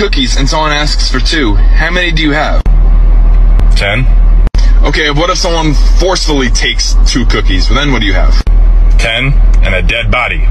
cookies and someone asks for two. How many do you have? Ten. Okay, what if someone forcefully takes two cookies? Then what do you have? Ten and a dead body.